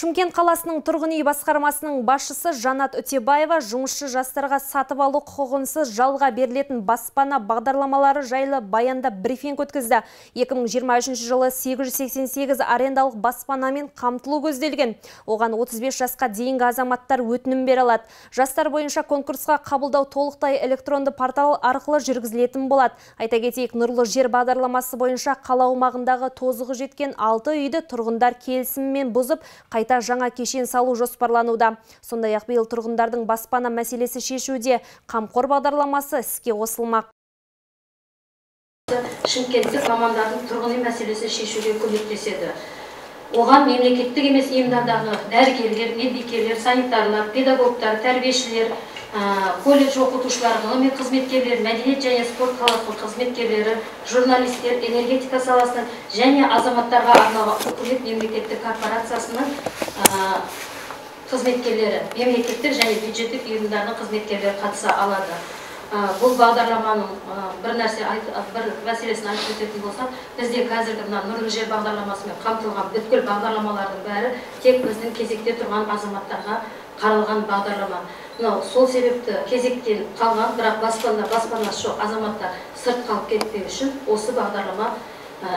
Шымкент қаласының тұрғын үй басқармасының басшысы Жанат Үтебаева жұмысшы жастарға сатып алу құқығынсыз жалға берілетін баспана бағдарламалары жайлы баянда брифинг өткізді. 2023 жылы 888 арендалық баспанамен қамтылу көзделген. Оған 35 жасқа дейінгі азаматтар өтінім бере алады. Жастар бойынша конкурсқа қабылдау толықтай электронды портал арқылы жүргізілетін болады. Айта кетейік, нұрлы жер бағдарламасы бойынша қала аумағындағы тозығы жеткен 6 үйді тұрғындар келісіммен бұзып, қайта жаңа кешен салу жоспарлануда. Сондай ақ биыл тұрғындардың баспана мәселесі шешуде қамқор бағдарламасы іске қосылмақ. Шымкенттік мамандардың тұрғын үй мәселесі шешуге көмектеседі. Оған мемлекеттік емес ұйымдардағы дәрігерлер, медбикелер, санитарлар, педагогтар, тәрбиешілер, колледж оқытушылар, ғылыми қызметкерлер, мәдениет және спорт қаласының қызметкерлері, журналистер, энергетика саласының және азаматтарға арналған үкімет мемлекеттік корпорациясының қызметкерлері, мемлекеттік және бюджеттік ұйымдардың қызметкерлері қатыса алады. Бұл бағдарламаның бір нәрсе бір мәселесін айтып өтетін болсақ, бізде қазіргі мына нұрлы жер бағдарламасымен қамтылған бүткіл бағдарламалардың бәрі тек біздің кезекте тұрған азаматтарға қаралған бағдарлама. Мынау сол себепті кезектен қалған, бірақ баспана баспанасы жоқ азаматтар сырт қалып кетпеу үшін осы бағдарлама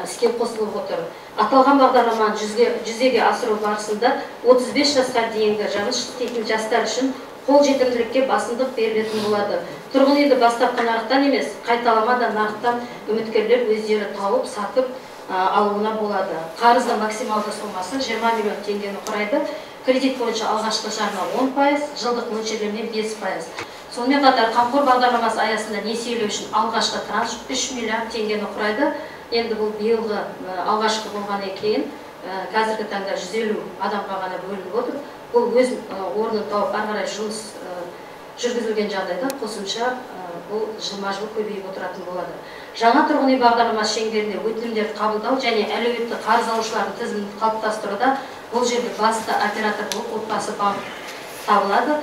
іске қосылып отыр. Аталған бағдарламаны жүзеге асыру барысында 35 жасқа дейінгі жұмыс істейтін жастар үшін қолжетімділікке басымдық берілетін болады. Тұрғын үйді бастапқы нарықтан емес, қайталама нарықтан үміткерлер өздері тауып, сатып алуына болады. Қарыздың максималды сомасы 20 миллион теңгені құрайды. Кредит бойынша алғашқы жарна 10%, жылдық мөлшерлеме 5%. Сонымен қатар қамқор бағдарламасы аясында несиелеу үшін алғашқы транш 3 миллиард теңгені құрайды. Енді бұл биылғы алғашқы болғаннан кейін қазіргі таңда 150 адамға ғана бөлініп отыр. Бұл өз орнын тауып ары қарай жұмыс жүргізілген жағдайда қосымша бұл жылма жыл көбейіп отыратын болады. Жаңа тұрғын үй бағдарламасы шеңберінде өтінімдерді қабылдау және әлеуетті қарыз алушылардың тізімін қалыптастыруда бұл жерде басты оператор болып отбасы банк табылады